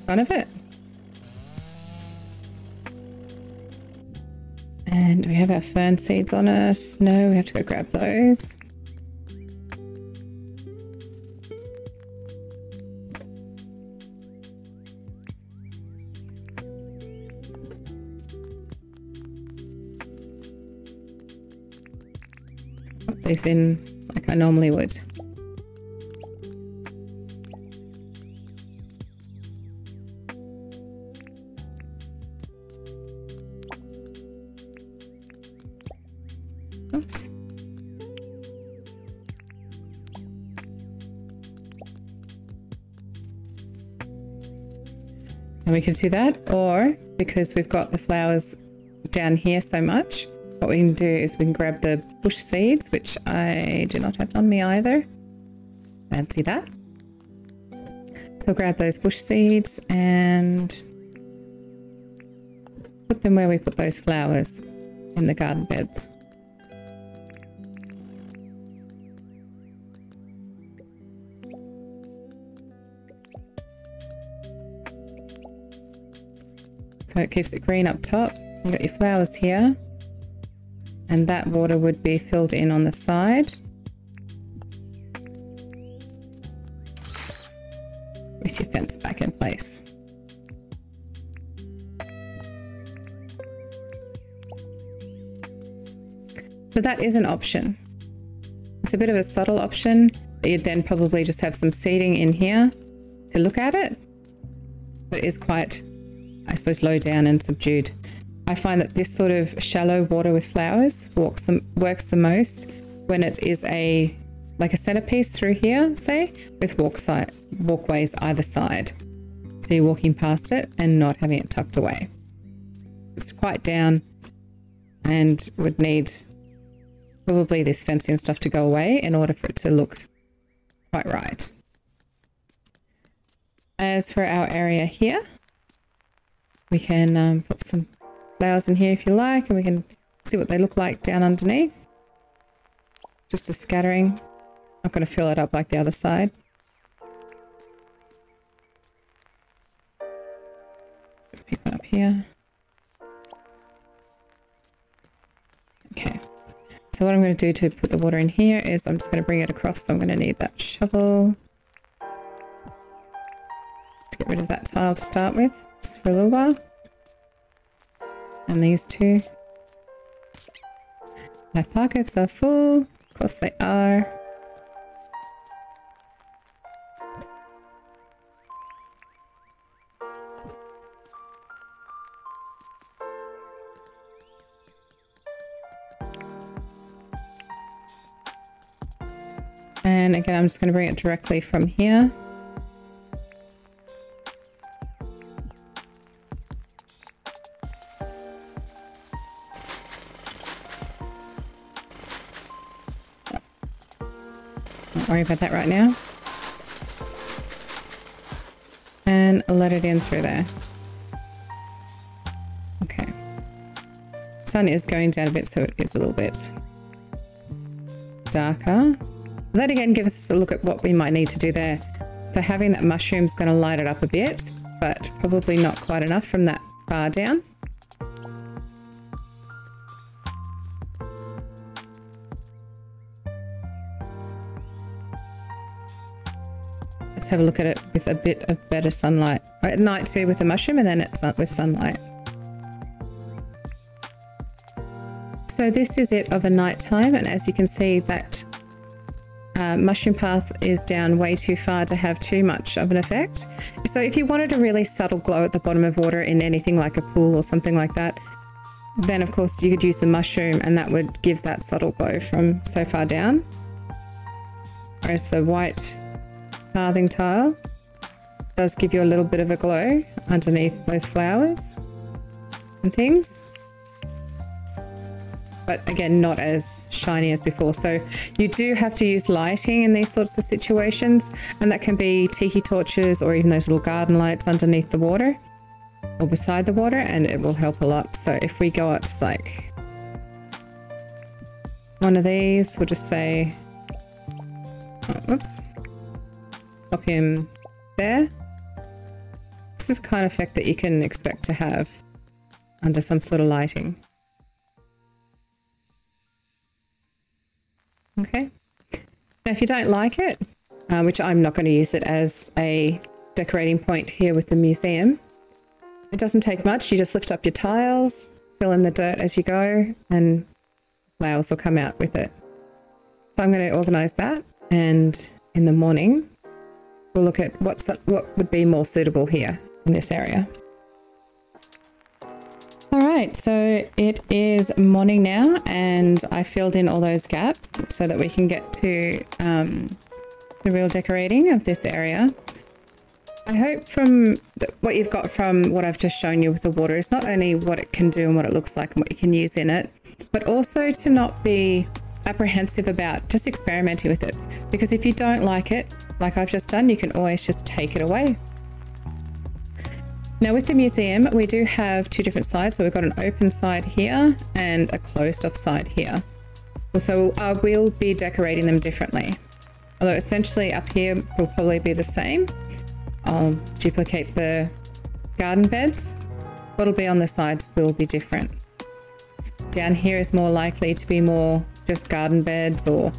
front of it. And we have our fern seeds on us. No, we have to go grab those. These in like I normally would. Oops. And we can do that, or because we've got the flowers down here so much, what we can do is we can grab the bush seeds, which I do not have on me either. Fancy that. So grab those bush seeds and put them where we put those flowers in the garden beds. So it keeps it green up top. You've got your flowers here. And that water would be filled in on the side. With your fence back in place. So that is an option. It's a bit of a subtle option. You'd then probably just have some seating in here to look at it. But it is quite I suppose, low down and subdued. I find that this sort of shallow water with flowers works the, works the most when it is a like a centerpiece through here, say, with walk side, walkways either side. So you're walking past it and not having it tucked away. It's quite down and would need probably this fencing stuff to go away in order for it to look quite right. As for our area here, we can um, put some flowers in here if you like and we can see what they look like down underneath. Just a scattering. Not going to fill it up like the other side. Pick up here. Okay. So what I'm going to do to put the water in here is I'm just going to bring it across. So I'm going to need that shovel. To get rid of that tile to start with just for a little while. And these two. My pockets are full. Of course they are. And again, I'm just going to bring it directly from here. Worry about that right now. And let it in through there. Okay. Sun is going down a bit, so it is a little bit darker. That again gives us a look at what we might need to do there. So having that mushroom is going to light it up a bit, but probably not quite enough from that far down. Have a look at it with a bit of better sunlight. At night too with the mushroom and then it's with sunlight. So this is it of a night time and as you can see that uh, mushroom path is down way too far to have too much of an effect. So if you wanted a really subtle glow at the bottom of water in anything like a pool or something like that, then of course you could use the mushroom and that would give that subtle glow from so far down. Whereas the white pathing tile does give you a little bit of a glow underneath those flowers and things. But again, not as shiny as before. So you do have to use lighting in these sorts of situations. And that can be tiki torches or even those little garden lights underneath the water or beside the water and it will help a lot. So if we go up to like one of these, we'll just say, oh, oops, pop him there. This is the kind of effect that you can expect to have under some sort of lighting. Okay. Now, if you don't like it, uh, which I'm not going to use it as a decorating point here with the museum, it doesn't take much. You just lift up your tiles, fill in the dirt as you go, and flowers will come out with it. So I'm going to organize that. And in the morning, we'll look at what's what would be more suitable here in this area. All right, so it is morning now and I filled in all those gaps so that we can get to um, the real decorating of this area. I hope from the, what you've got from what I've just shown you with the water is not only what it can do and what it looks like and what you can use in it, but also to not be apprehensive about just experimenting with it. Because if you don't like it, like I've just done, you can always just take it away. Now with the museum, we do have two different sides. So we've got an open side here and a closed off side here. So uh, we'll be decorating them differently. Although essentially up here will probably be the same. I'll duplicate the garden beds. What'll be on the sides will be different. Down here is more likely to be more just garden beds or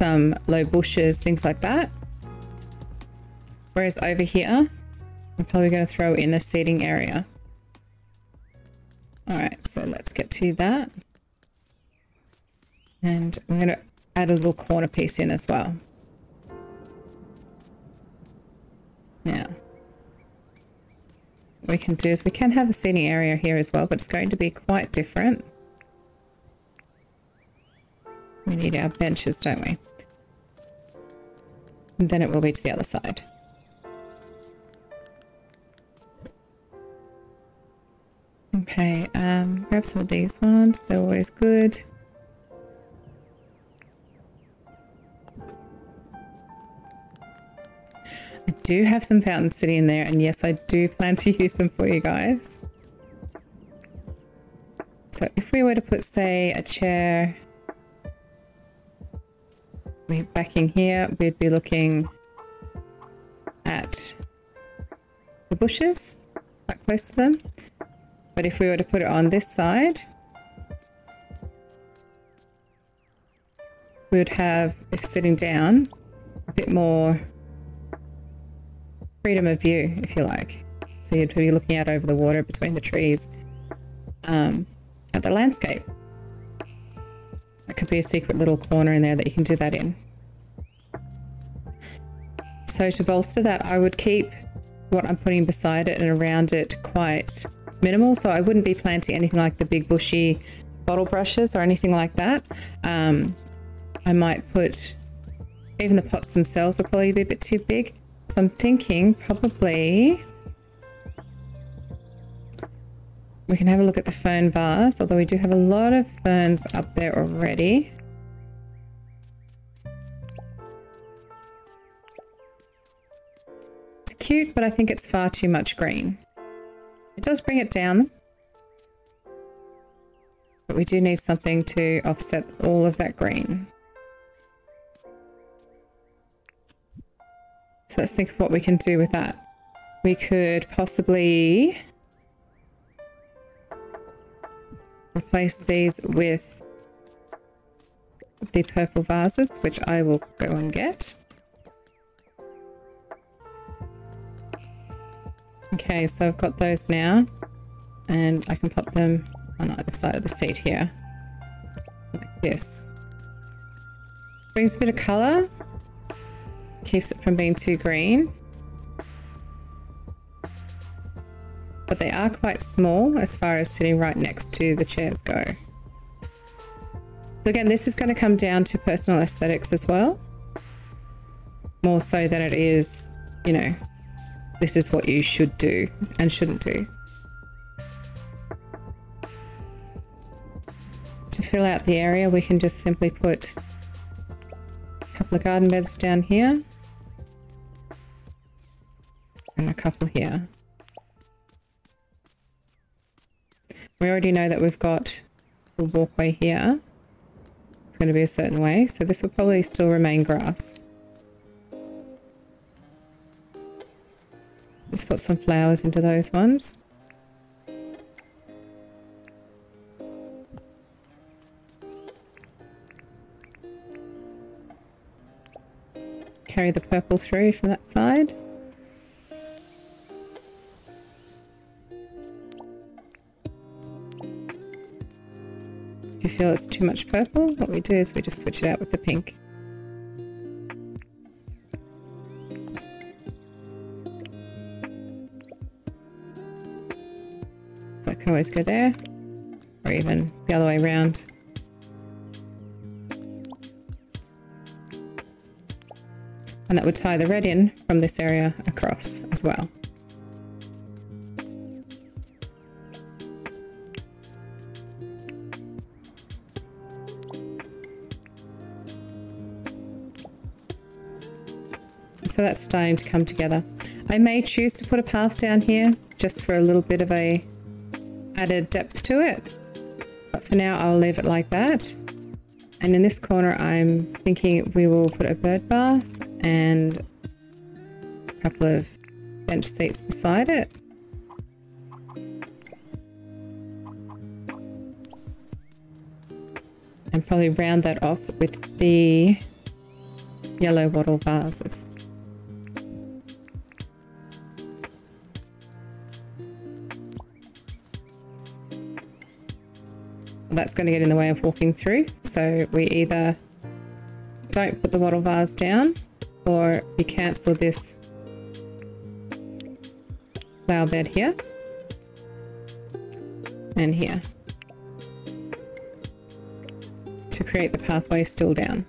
some low bushes, things like that. Whereas over here, I'm probably going to throw in a seating area. All right, so let's get to that. And I'm going to add a little corner piece in as well. Now, what we can do is we can have a seating area here as well, but it's going to be quite different. We need our benches, don't we? And then it will be to the other side. Okay, um, grab some of these ones. They're always good. I do have some fountains sitting in there, and yes, I do plan to (laughs) use them for you guys. So if we were to put, say, a chair back in here, we'd be looking at the bushes, quite close to them. But if we were to put it on this side, we would have, if sitting down, a bit more freedom of view, if you like. So you'd be looking out over the water between the trees um, at the landscape. That could be a secret little corner in there that you can do that in. So to bolster that, I would keep what I'm putting beside it and around it quite minimal. So I wouldn't be planting anything like the big bushy bottle brushes or anything like that. Um, I might put, even the pots themselves will probably be a bit too big. So I'm thinking probably we can have a look at the fern vase, although we do have a lot of ferns up there already. It's cute, but I think it's far too much green. It does bring it down. But we do need something to offset all of that green. So let's think of what we can do with that. We could possibly replace these with the purple vases, which I will go and get. Okay, so I've got those now. And I can pop them on either side of the seat here. Like this. Brings a bit of colour. Keeps it from being too green. But they are quite small as far as sitting right next to the chairs go. So again, this is going to come down to personal aesthetics as well. More so than it is, you know, this is what you should do and shouldn't do. To fill out the area, we can just simply put a couple of garden beds down here and a couple here. We already know that we've got a walkway here. It's going to be a certain way, so this will probably still remain grass. Just put some flowers into those ones. Carry the purple through from that side. If you feel it's too much purple, what we do is we just switch it out with the pink. Can always go there, or even the other way around. And that would tie the red in from this area across as well. So that's starting to come together. I may choose to put a path down here just for a little bit of a added depth to it. But for now, I'll leave it like that. And in this corner, I'm thinking we will put a bird bath and a couple of bench seats beside it. And probably round that off with the yellow wattle vases. That's going to get in the way of walking through. So we either don't put the wattle vase down or we cancel this flower bed here and here to create the pathway still down.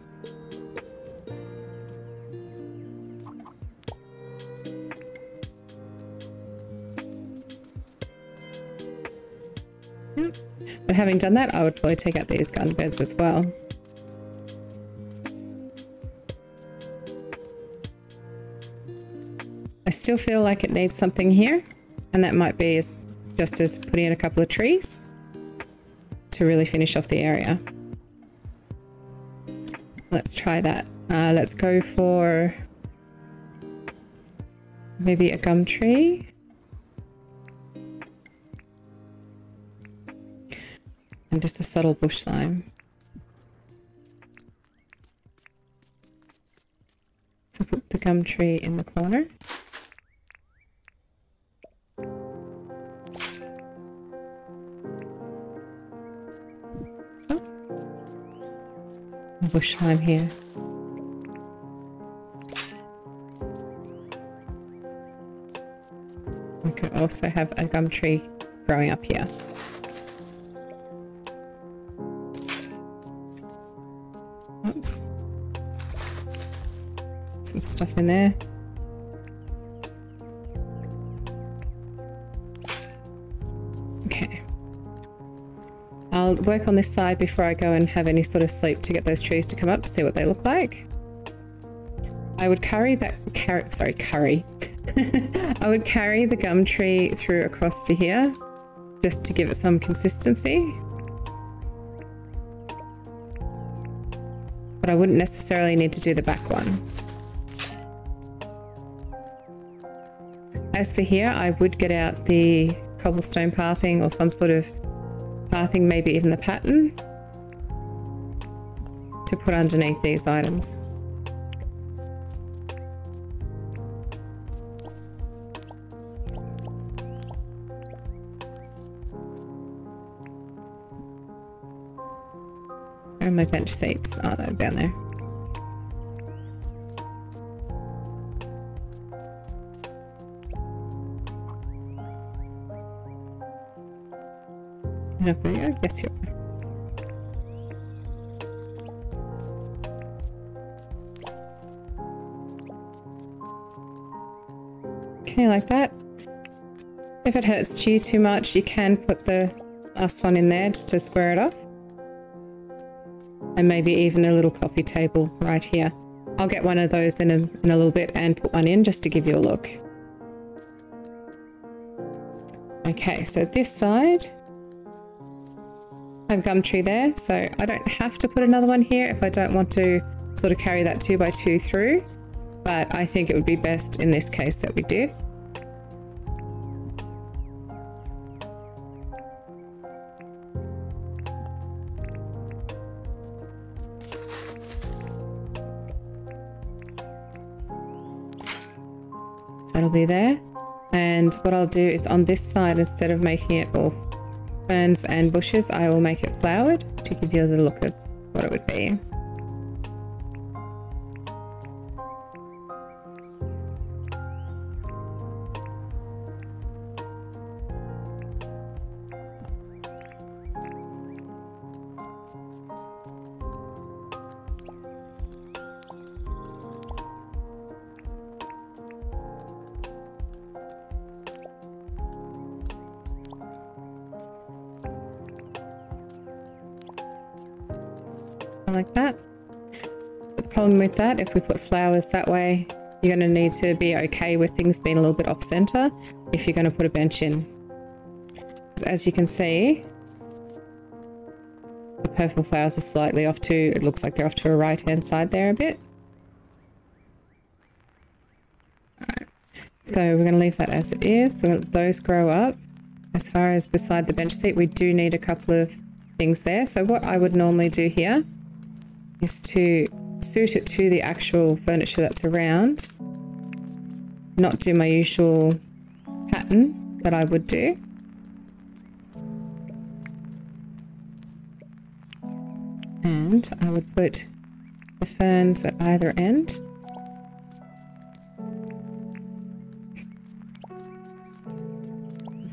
But having done that, I would probably take out these garden beds as well. I still feel like it needs something here, and that might be as, just as putting in a couple of trees to really finish off the area. Let's try that. Uh, let's go for maybe a gum tree. Just a subtle bush lime. So put the gum tree in the corner. Oh. Bush lime here. We could also have a gum tree growing up here. Stuff in there. Okay. I'll work on this side before I go and have any sort of sleep to get those trees to come up, see what they look like. I would carry that, carry, sorry, curry. (laughs) I would carry the gum tree through across to here, just to give it some consistency. But I wouldn't necessarily need to do the back one. As for here, I would get out the cobblestone pathing or some sort of pathing, maybe even the pattern, to put underneath these items. Where are my bench seats? Oh, they're down there. Okay, yes you are. Okay, like that. If it hurts you too much, you can put the last one in there just to square it off. And maybe even a little coffee table right here. I'll get one of those in a, in a little bit and put one in just to give you a look. Okay, so this side, have Gumtree there, so I don't have to put another one here if I don't want to sort of carry that two by two through, but I think it would be best in this case that we did. So that'll be there. And what I'll do is on this side, instead of making it all ferns and bushes, I will make it flowered to give you a look at what it would be. With that, if we put flowers that way, you're going to need to be okay with things being a little bit off center if you're going to put a bench in. As you can see, the purple flowers are slightly off to, it looks like they're off to a right hand side there a bit. Alright, so we're going to leave that as it is. So those grow up. As far as beside the bench seat, we do need a couple of things there. So what I would normally do here is to suit it to the actual furniture that's around. Not do my usual pattern that I would do. And I would put the ferns at either end.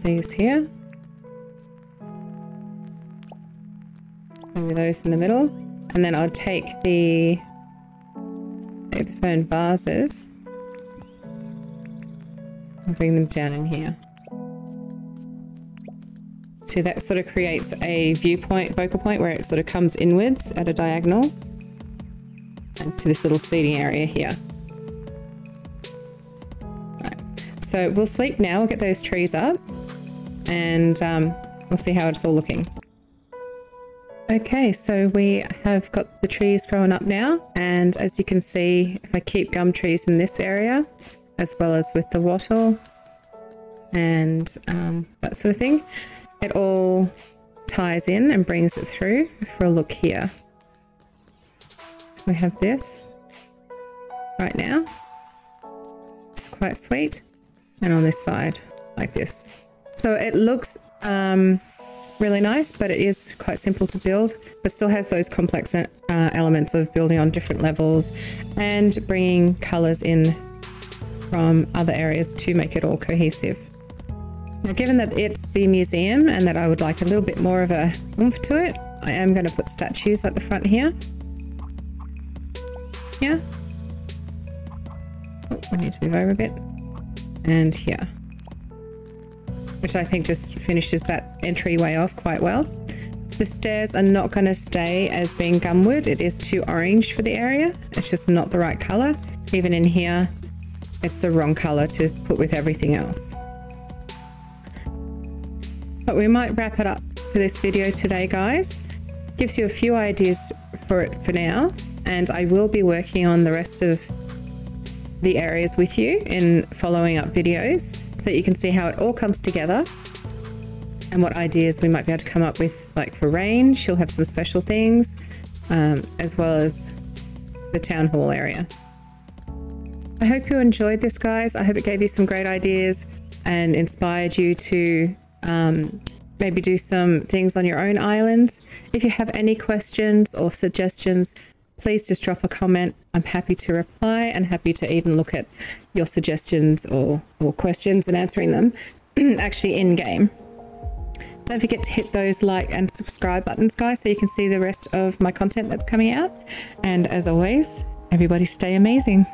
These here. Maybe those in the middle. And then I'll take the, the fern vases and bring them down in here. See, that sort of creates a viewpoint, focal point, where it sort of comes inwards at a diagonal and to this little seating area here. So we'll sleep now, we'll get those trees up and um, we'll see how it's all looking. Okay, so we have got the trees growing up now, and as you can see, if I keep gum trees in this area, as well as with the wattle and um, that sort of thing, it all ties in and brings it through for a look here. We have this right now, it's quite sweet, and on this side, like this. So it looks um, really nice, but it is quite simple to build, but still has those complex uh, elements of building on different levels and bringing colors in from other areas to make it all cohesive. Now, given that it's the museum and that I would like a little bit more of a oomph to it, I am going to put statues at the front here. Here. Oh, we need to move over a bit. And here which I think just finishes that entryway off quite well. The stairs are not going to stay as being gumwood. It is too orange for the area. It's just not the right color. Even in here, it's the wrong color to put with everything else. But we might wrap it up for this video today, guys. Gives you a few ideas for it for now. And I will be working on the rest of the areas with you in following up videos so that you can see how it all comes together and what ideas we might be able to come up with like for Rayne. She'll have some special things um, as well as the town hall area. I hope you enjoyed this guys. I hope it gave you some great ideas and inspired you to um, maybe do some things on your own islands. If you have any questions or suggestions please just drop a comment. I'm happy to reply and happy to even look at your suggestions or, or questions and answering them (clears throat) actually in game. Don't forget to hit those like and subscribe buttons, guys, so you can see the rest of my content that's coming out. And as always, everybody stay amazing.